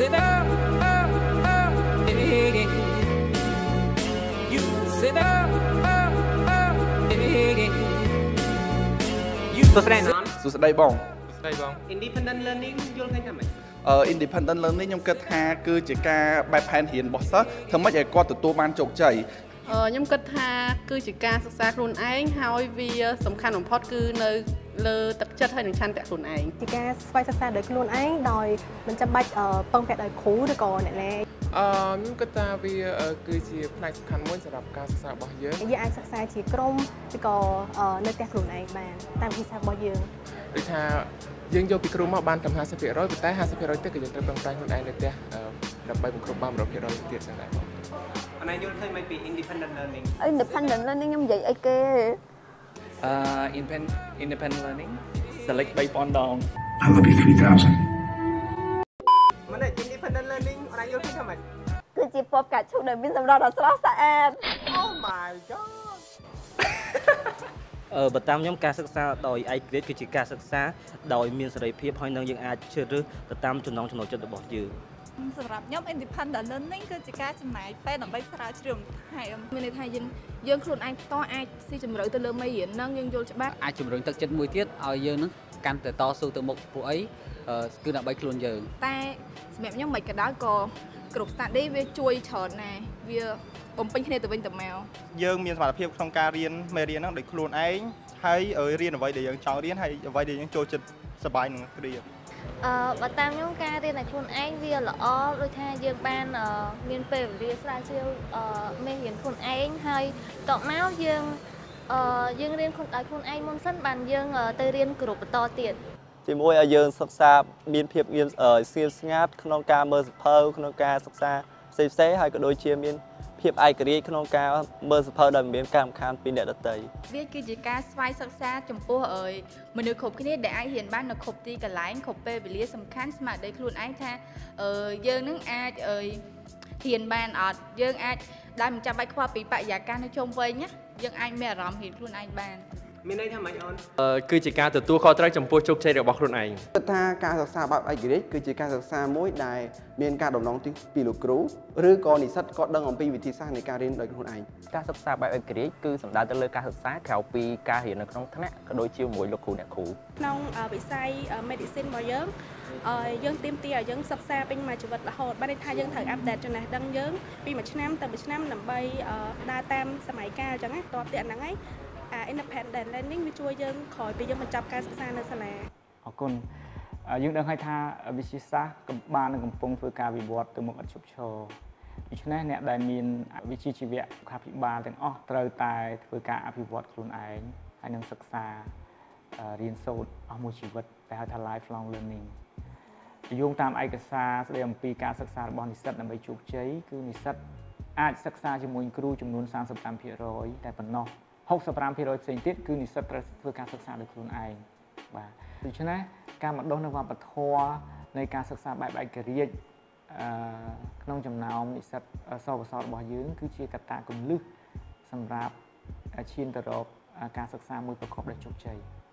said oh oh oh hey. You said oh oh oh hey. You សួស្តីណនសួស្តីបងសួស្តីបង Independent Learning យល់ឃើញថាម៉េចអឺ independent learning ខ្ញុំគិតថាគឺជាការបែបផែនរៀនរបស់សិស្សធ្វើម៉េចឲ្យគាត់ទទួលបានជោគជ័យអឺ ខ្ញុំគិតថាគឺជាការសិក្សាខ្លួនឯងហើយវាសំខាន់បំផុតគឺនៅលើទឹកចិត្តហើយនឹងឆន្ទៈខ្លួនឯងជាការស្វ័យសិក្សាដោយខ្លួនឯងដោយមិនចាំបាច់អឺពឹងពាក់ដោយគ្រូឬក៏អ្នកណាអឺខ្ញុំគិតថាវាអឺគឺជាផ្នែកសំខាន់មួយសម្រាប់ការសិក្សារបស់យើងយើងអាចសិក្សាជាក្រុមឬក៏អឺនៅផ្ទះខ្លួនឯងបានតាមវិធីសាស្ត្ររបស់យើងដូចថាយើងយកពីគ្រូមកបានតែ50%ប៉ុន្តែ50%ទៀតក៏យើងត្រូវប្រឹងប្រែងខ្លួនឯងនៅផ្ទះអឺដើម្បីបង្គ្រប់បាន100%ទៀតចឹងដែរបង អនឡាញយល់ឃើញមិនពី Independent Learning independent learning ខ្ញុំនិយាយអីគេ uh, independent independent learning select 3000ដង I love you 3000. មិន Independent Learning អនឡាញយល់ឃើញថាម៉េចគឺជាពពកាច់ឈូកដែលមានសម្រស់ដ៏ស្រស់ស្អាត Oh my god អឺបើតាមខ្ញុំការសិក្សាដោយឯករាជ្យគឺជាការសិក្សាដោយមានសេរីភាពហើយនឹងយើងអាចជ្រើសរើសទៅតាមចំណង់ចំណូលចិត្តរបស់យើង សម្រាប់ខ្ញុំ independent learning គឺជាការចំណាយពេលដើម្បីស្រាវជ្រាវបន្ថែមមានន័យថាយើងយើងខ្លួនឯងផ្ទាល់អាចស៊ីជម្រៅទៅលើមេរៀនហ្នឹងយើងយល់ច្បាស់អាចជំរុញទឹកចិត្តមួយទៀតឲ្យយើងនឹងកាន់តែតស៊ូទៅមុខពួកអីអឺគឺដើម្បីខ្លួនយើងតែសម្រាប់ខ្ញុំមិនក៏ដោយក៏គ្រប់ study វាជួយច្រើនណាស់វាបំពេញគ្នាទៅវិញទៅមកយើងមានសមត្ថភាពក្នុងការរៀនមេរៀនហ្នឹងដោយខ្លួនឯងហើយឲ្យរៀនអ្វីដែលយើងចង់រៀនហើយអ្វីដែលយើងចូលចិត្តសប្បាយនឹងរៀន អឺបើតាមខ្ញុំការរៀនឲ្យខ្លួនឯងវាល្អដូចថាយើងបានអឺមានពេលវេលាស្រាវជ្រាវអឺមេរៀនខ្លួនឯងហើយតបមកយើងអឺយើងរៀនខ្លួនដោយខ្លួនឯងមុនសិនបានយើងអឺទៅរៀនក្រុមបន្តទៀតជាមួយឲ្យយើងសិក្សាមានភាពងាយស្ងៀមស្ងាត់ក្នុងការមើលសភៅក្នុងការសិក្សាផ្សេងផ្សេងៗហើយក៏ដូចជាមាន ភាពឯករាជ្យក្នុងការមើលសភៅដោយមិនមានការរំខានពីអ្នកដទៃវាគឺជាការស្វ័យសិក្សាចំពោះអើយមនុស្សគ្រប់គ្នាដែលអាចរៀនបាននៅគ្រប់ទីកន្លែងគ្រប់ពេលវេលាសំខាន់ស្មារតីខ្លួនឯងថាអឺយើងនឹងអាចអើយរៀនបានអត់យើងអាចដែលមិនចាំបាច់ខ្វល់ពីបរិយាកាសនៅជុំវិញណាយើងអាចមានអារម្មណ៍រៀនខ្លួនឯងបាន មានន័យថាម៉េចអូនគឺជាការទទួលខុសត្រូវចំពោះជោគជ័យរបស់ខ្លួនឯងគិតថាការសិក្សាបែបឯករាជ្យគឺជាការសិក្សាមួយដែលមានការដំណងទីពីលោកគ្រូឬក៏និស្សិតក៏ដឹងអំពីវិធីសាស្ត្រនៃការរៀនដោយខ្លួនឯងការសិក្សាបែបឯករាជ្យគឺសំដៅទៅលើការសិក្សាក្រៅពីការរៀននៅក្នុងថ្នាក់ក៏ដូចជាមួយលោកគ្រូអ្នកគ្រូក្នុងវិស័យ medicine របស់យើងអឺយើងទៀមទាឲ្យយើងសិក្សាពេញមួយជីវិតរហូតបានន័យថាយើងត្រូវអាប់ដេតចំណេះដឹងយើងពីមួយឆ្នាំទៅមួយឆ្នាំដើម្បីដើរតាមសម័យកាលអញ្ចឹងណាតបទៀតអាហ្នឹងហើយអា independent learning វាជួយយើងក្រោយពីយើងបញ្ចប់ការសិក្សានៅសាលាអរគុណយើងដឹងហើយថាវិទ្យាសាស្ត្រកំបាននឹងកំពុងធ្វើការវិវត្តទៅមុខឥតឈប់ឈរដូច្នេះអ្នកដែលមានវិជ្ជាជីវៈសុខាភិបាលទាំងអស់ត្រូវតែធ្វើការអភិវឌ្ឍខ្លួនឯងហើយនឹងសិក្សារៀនសូត្រអស់មួយជីវិតដែលហៅថា lifelong learning យោងតាមឯកសារស្តីអំពីការសិក្សារបស់និស្សិតដើម្បីជោគជ័យគឺនិស្សិតអាចសិក្សាជាមួយគ្រូចំនួន35%តែប៉ុណ្ណោះ 65%ផ្សេងទៀតគឺនិស្សិតត្រូវធ្វើការសិក្សាដោយខ្លួនឯងបាទដូច្នេះការបណ្ដុះនៅវប្បធម៌នៃការសិក្សាបែបឯករាជ្យអឺក្នុងចំណោមនិស្សិតសវសរបស់យើង គឺជាកត្តាគន្លឹះសម្រាប់ឈានទៅរកការសិក្សាមួយប្រកបដោយជោគជ័យ thank you